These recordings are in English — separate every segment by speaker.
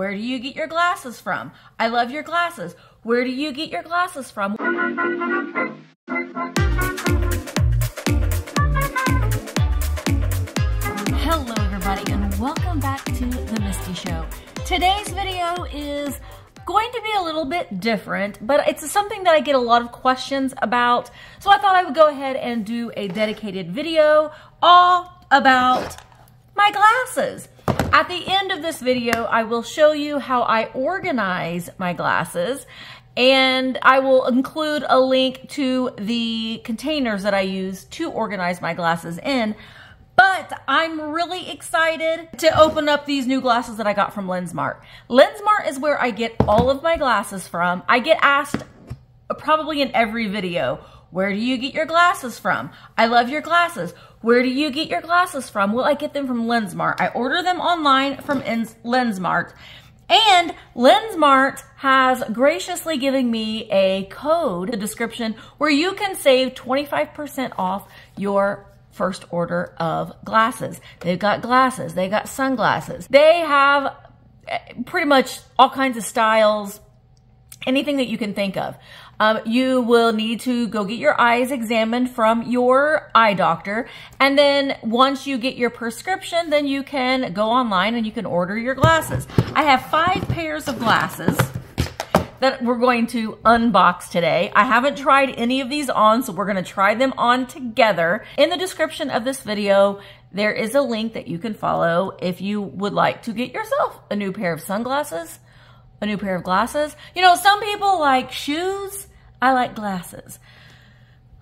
Speaker 1: Where do you get your glasses from? I love your glasses. Where do you get your glasses from? Hello everybody and welcome back to The Misty Show. Today's video is going to be a little bit different, but it's something that I get a lot of questions about. So I thought I would go ahead and do a dedicated video all about my glasses. At the end of this video, I will show you how I organize my glasses and I will include a link to the containers that I use to organize my glasses in. But I'm really excited to open up these new glasses that I got from Lensmart. Lensmart is where I get all of my glasses from. I get asked probably in every video, where do you get your glasses from? I love your glasses. Where do you get your glasses from? Well, I get them from Lensmart. I order them online from Lensmart. And Lensmart has graciously given me a code, the description, where you can save 25% off your first order of glasses. They've got glasses, they got sunglasses. They have eh, pretty much all kinds of styles, anything that you can think of. Um, you will need to go get your eyes examined from your eye doctor. And then once you get your prescription, then you can go online and you can order your glasses. I have five pairs of glasses that we're going to unbox today. I haven't tried any of these on, so we're gonna try them on together. In the description of this video, there is a link that you can follow if you would like to get yourself a new pair of sunglasses, a new pair of glasses. You know, some people like shoes. I like glasses.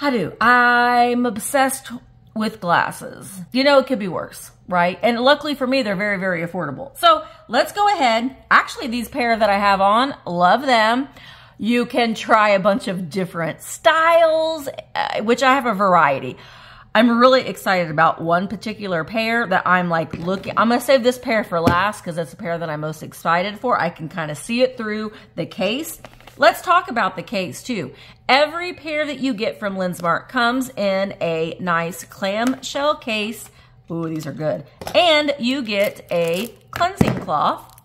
Speaker 1: I do. I'm obsessed with glasses. You know, it could be worse, right? And luckily for me, they're very, very affordable. So let's go ahead. Actually, these pair that I have on, love them. You can try a bunch of different styles, uh, which I have a variety. I'm really excited about one particular pair that I'm like looking. I'm going to save this pair for last because it's a pair that I'm most excited for. I can kind of see it through the case. Let's talk about the case too. Every pair that you get from Lensmart comes in a nice clamshell case. Ooh, these are good. And you get a cleansing cloth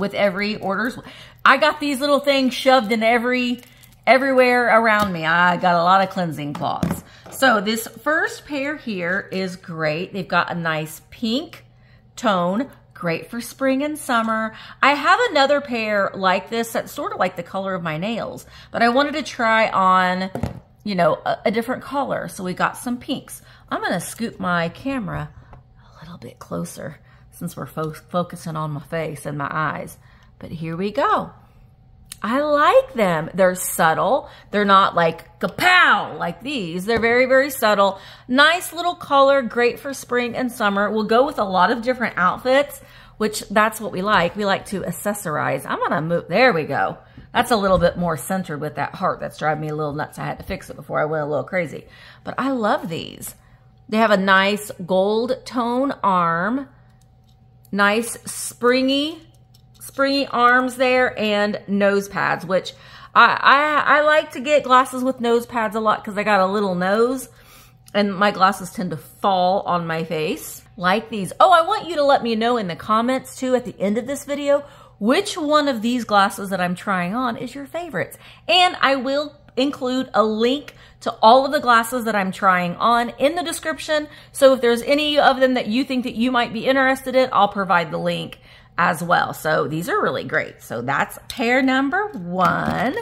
Speaker 1: with every orders. I got these little things shoved in every everywhere around me. I got a lot of cleansing cloths. So this first pair here is great. They've got a nice pink tone Great for spring and summer. I have another pair like this that's sort of like the color of my nails, but I wanted to try on, you know, a, a different color. So we got some pinks. I'm going to scoop my camera a little bit closer since we're fo focusing on my face and my eyes. But here we go. I like them. They're subtle. They're not like kapow like these. They're very, very subtle. Nice little color, great for spring and summer. Will go with a lot of different outfits, which that's what we like. We like to accessorize. I'm to move. There we go. That's a little bit more centered with that heart that's driving me a little nuts. I had to fix it before I went a little crazy. But I love these. They have a nice gold tone arm. Nice springy springy arms there and nose pads, which I, I, I like to get glasses with nose pads a lot because I got a little nose and my glasses tend to fall on my face like these. Oh, I want you to let me know in the comments too at the end of this video which one of these glasses that I'm trying on is your favorites. And I will include a link to all of the glasses that I'm trying on in the description. So if there's any of them that you think that you might be interested in, I'll provide the link as well. So these are really great. So that's pair number one.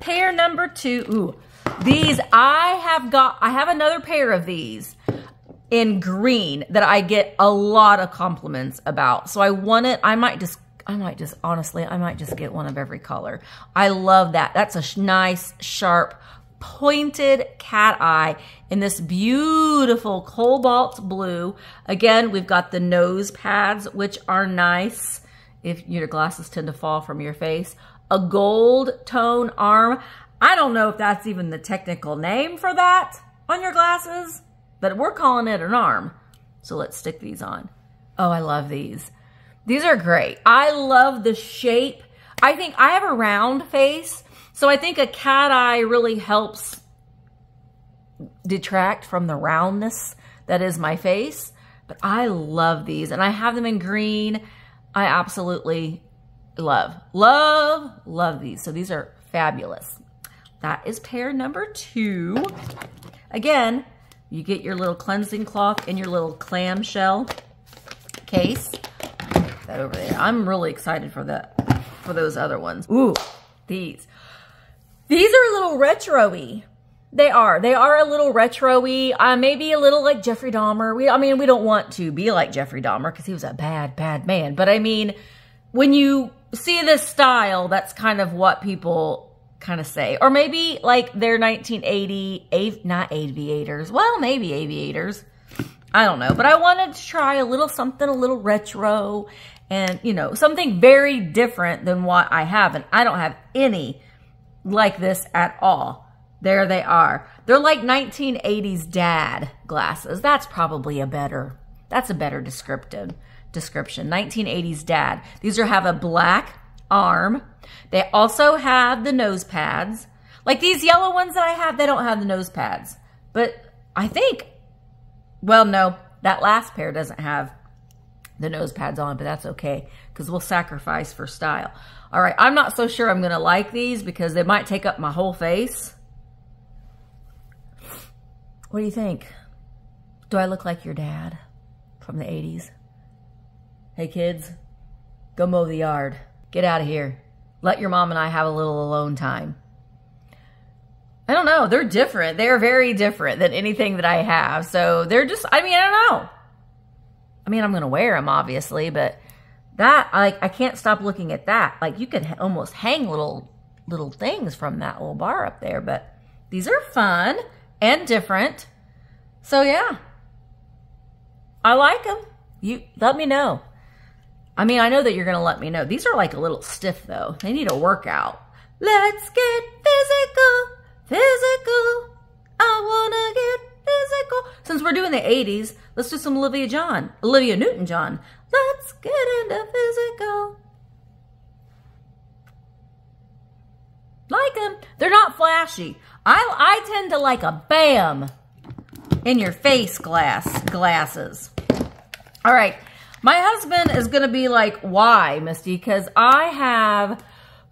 Speaker 1: Pair number two, ooh, these I have got, I have another pair of these in green that I get a lot of compliments about. So I want it, I might just, I might just, honestly, I might just get one of every color. I love that. That's a nice, sharp, pointed cat eye in this beautiful cobalt blue. Again, we've got the nose pads, which are nice if your glasses tend to fall from your face. A gold tone arm. I don't know if that's even the technical name for that on your glasses, but we're calling it an arm. So let's stick these on. Oh, I love these. These are great. I love the shape. I think I have a round face, so I think a cat eye really helps detract from the roundness that is my face. But I love these and I have them in green. I absolutely love, love, love these. So these are fabulous. That is pair number two. Again, you get your little cleansing cloth in your little clamshell case. That over there. I'm really excited for that, for those other ones. Ooh, these. These are a little retro-y. They are. They are a little retro-y. Uh, maybe a little like Jeffrey Dahmer. We, I mean, we don't want to be like Jeffrey Dahmer because he was a bad, bad man. But I mean, when you see this style, that's kind of what people kind of say. Or maybe like they're 1980, av not aviators. Well, maybe aviators. I don't know. But I wanted to try a little something a little retro and, you know, something very different than what I have. And I don't have any like this at all. There they are. They're like 1980s dad glasses. That's probably a better, that's a better descriptive description. 1980s dad. These are have a black arm. They also have the nose pads. Like these yellow ones that I have, they don't have the nose pads. But I think, well, no, that last pair doesn't have the nose pads on, but that's okay because we'll sacrifice for style. All right, I'm not so sure I'm going to like these because they might take up my whole face. What do you think? Do I look like your dad from the 80s? Hey kids, go mow the yard. Get out of here. Let your mom and I have a little alone time. I don't know. They're different. They're very different than anything that I have. So they're just, I mean, I don't know. I mean, I'm going to wear them, obviously, but that, like, I can't stop looking at that. Like, you could almost hang little, little things from that little bar up there, but these are fun and different. So yeah, I like them. You let me know. I mean, I know that you're going to let me know. These are like a little stiff though. They need a workout. Let's get physical, physical. I want to get physical. Since we're doing the 80s, let's do some Olivia John, Olivia Newton-John. Let's get into physical. Like them. They're not flashy. I, I tend to like a bam in your face glass glasses. All right. My husband is going to be like, why, Misty? Because I have,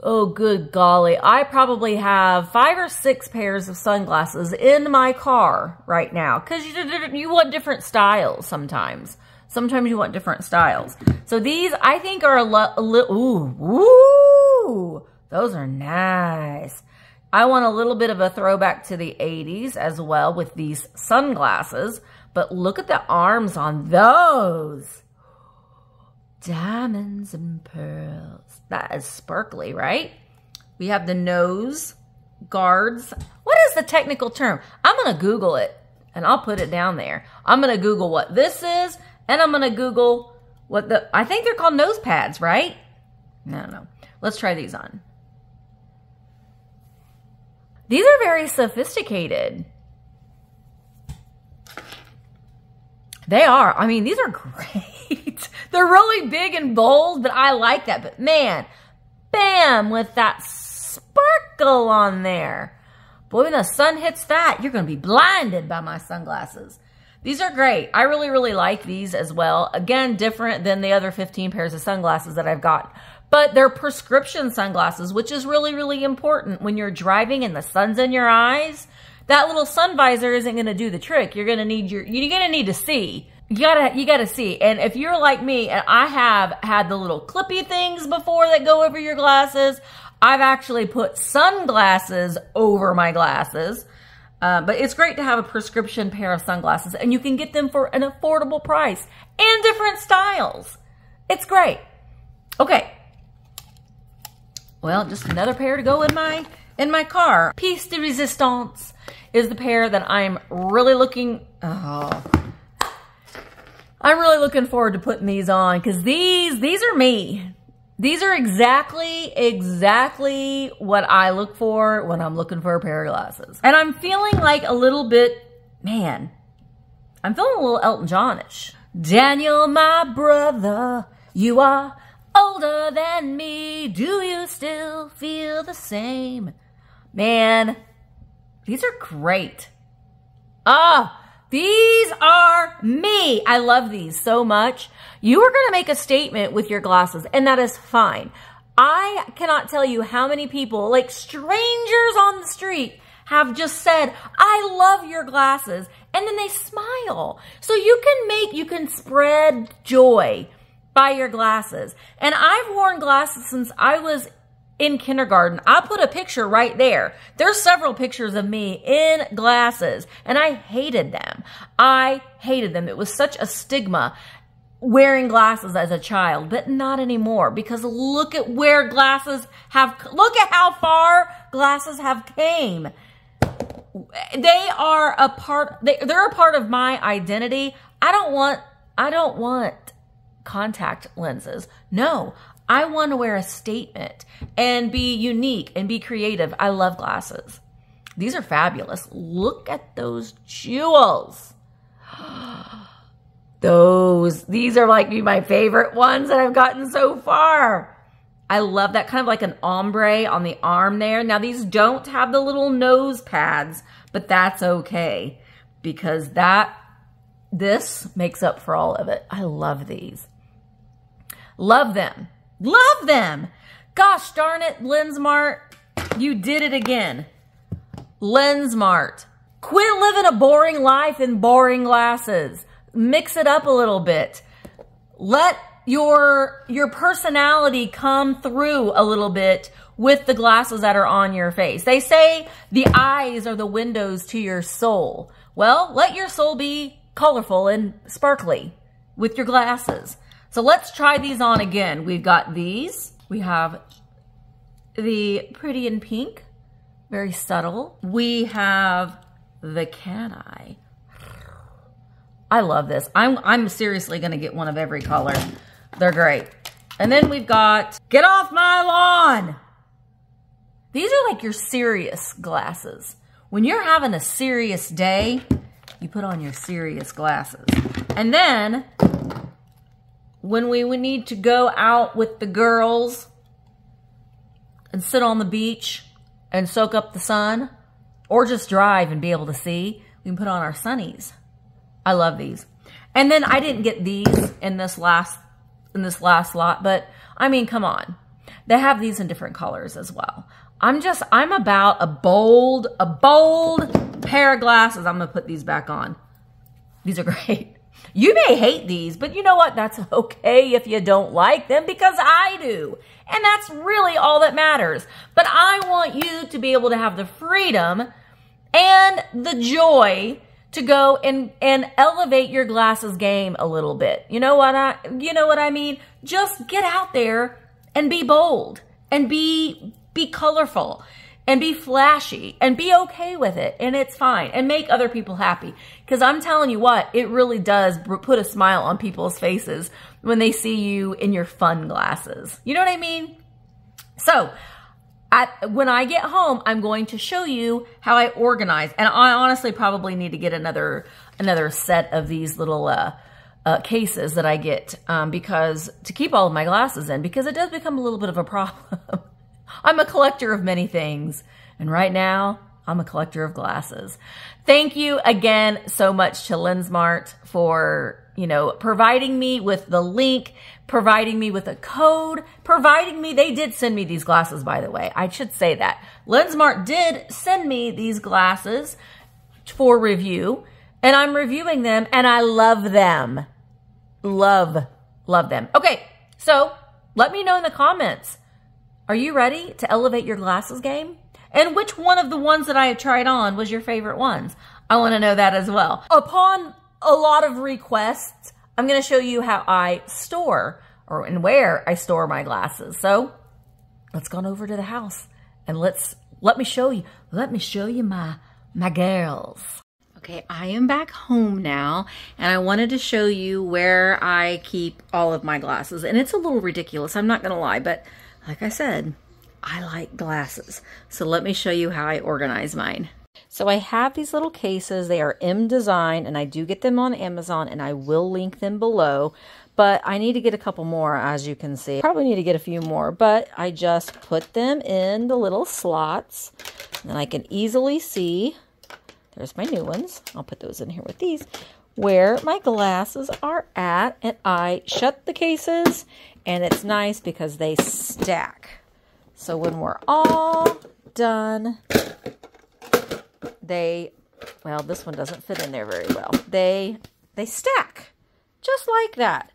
Speaker 1: oh, good golly, I probably have five or six pairs of sunglasses in my car right now. Because you, you want different styles sometimes. Sometimes you want different styles. So these, I think, are a little, ooh, ooh, those are nice. I want a little bit of a throwback to the 80s as well with these sunglasses. But look at the arms on those. Diamonds and pearls. That is sparkly, right? We have the nose guards. What is the technical term? I'm going to Google it and I'll put it down there. I'm going to Google what this is and I'm going to Google what the, I think they're called nose pads, right? No, no. Let's try these on. These are very sophisticated. They are. I mean, these are great. They're really big and bold, but I like that. But man, bam, with that sparkle on there. Boy, when the sun hits that, you're going to be blinded by my sunglasses. These are great. I really, really like these as well. Again, different than the other 15 pairs of sunglasses that I've got. But they're prescription sunglasses, which is really, really important when you're driving and the sun's in your eyes that little sun visor isn't going to do the trick. You're going to need your, you're going to need to see. You gotta, you gotta see. And if you're like me, and I have had the little clippy things before that go over your glasses, I've actually put sunglasses over my glasses. Uh, but it's great to have a prescription pair of sunglasses and you can get them for an affordable price and different styles. It's great. Okay. Well, just another pair to go in my in my car. Piece de resistance is the pair that I'm really looking, oh, I'm really looking forward to putting these on because these, these are me. These are exactly, exactly what I look for when I'm looking for a pair of glasses. And I'm feeling like a little bit, man, I'm feeling a little Elton Johnish. Daniel, my brother, you are older than me. Do you still feel the same? Man, these are great. Ah, These are me. I love these so much. You are going to make a statement with your glasses, and that is fine. I cannot tell you how many people, like strangers on the street, have just said, I love your glasses. And then they smile. So you can make, you can spread joy by your glasses. And I've worn glasses since I was in kindergarten. I put a picture right there. There's several pictures of me in glasses and I hated them. I hated them. It was such a stigma wearing glasses as a child, but not anymore because look at where glasses have, look at how far glasses have came. They are a part, they, they're a part of my identity. I don't want, I don't want contact lenses. No, I want to wear a statement and be unique and be creative. I love glasses. These are fabulous. Look at those jewels. Those, these are like my favorite ones that I've gotten so far. I love that kind of like an ombre on the arm there. Now these don't have the little nose pads, but that's okay because that, this makes up for all of it. I love these. Love them. Love them. Gosh darn it, Lensmart. You did it again. Lensmart. Quit living a boring life in boring glasses. Mix it up a little bit. Let your, your personality come through a little bit with the glasses that are on your face. They say the eyes are the windows to your soul. Well, let your soul be colorful and sparkly with your glasses. So let's try these on again. We've got these. We have the Pretty in Pink, very subtle. We have the Cat Eye. I love this. I'm, I'm seriously going to get one of every color. They're great. And then we've got Get Off My Lawn. These are like your serious glasses. When you're having a serious day, you put on your serious glasses. And then when we would need to go out with the girls and sit on the beach and soak up the sun or just drive and be able to see, we can put on our sunnies. I love these. And then I didn't get these in this last in this last lot, but I mean, come on. They have these in different colors as well. I'm just, I'm about a bold, a bold pair of glasses. I'm going to put these back on. These are great. You may hate these, but you know what? That's okay if you don't like them because I do. And that's really all that matters. But I want you to be able to have the freedom and the joy to go and, and elevate your glasses game a little bit. You know what I, you know what I mean? Just get out there and be bold and be, be colorful and be flashy and be okay with it and it's fine and make other people happy. Cause I'm telling you what, it really does put a smile on people's faces when they see you in your fun glasses. You know what I mean? So at, when I get home, I'm going to show you how I organize. And I honestly probably need to get another, another set of these little, uh, uh, cases that I get um, because to keep all of my glasses in because it does become a little bit of a problem. I'm a collector of many things. And right now, I'm a collector of glasses. Thank you again so much to Lensmart for, you know, providing me with the link, providing me with a code, providing me, they did send me these glasses, by the way. I should say that. Lensmart did send me these glasses for review, and I'm reviewing them, and I love them. Love, love them. Okay, so let me know in the comments are you ready to elevate your glasses game? And which one of the ones that I have tried on was your favorite ones? I want to know that as well. Upon a lot of requests, I'm going to show you how I store or and where I store my glasses. So let's go over to the house and let's let me show you. Let me show you my my girls. Okay, I am back home now and I wanted to show you where I keep all of my glasses. And it's a little ridiculous, I'm not going to lie, but like I said, I like glasses. So let me show you how I organize mine. So I have these little cases. They are M Design, and I do get them on Amazon, and I will link them below. But I need to get a couple more, as you can see. Probably need to get a few more, but I just put them in the little slots, and I can easily see there's my new ones. I'll put those in here with these. Where my glasses are at. And I shut the cases and it's nice because they stack. So when we're all done, they, well, this one doesn't fit in there very well. They, they stack just like that.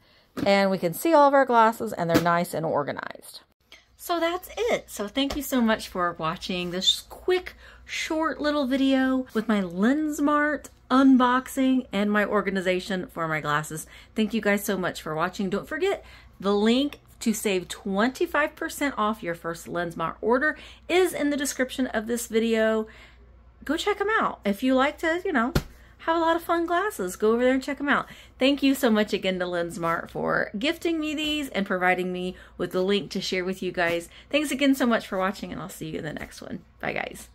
Speaker 1: And we can see all of our glasses and they're nice and organized. So that's it. So thank you so much for watching this quick, short little video with my LensMart unboxing and my organization for my glasses. Thank you guys so much for watching. Don't forget the link to save 25% off your first LensMart order is in the description of this video. Go check them out. If you like to, you know, have a lot of fun glasses. Go over there and check them out. Thank you so much again to LensMart for gifting me these and providing me with the link to share with you guys. Thanks again so much for watching and I'll see you in the next one. Bye guys.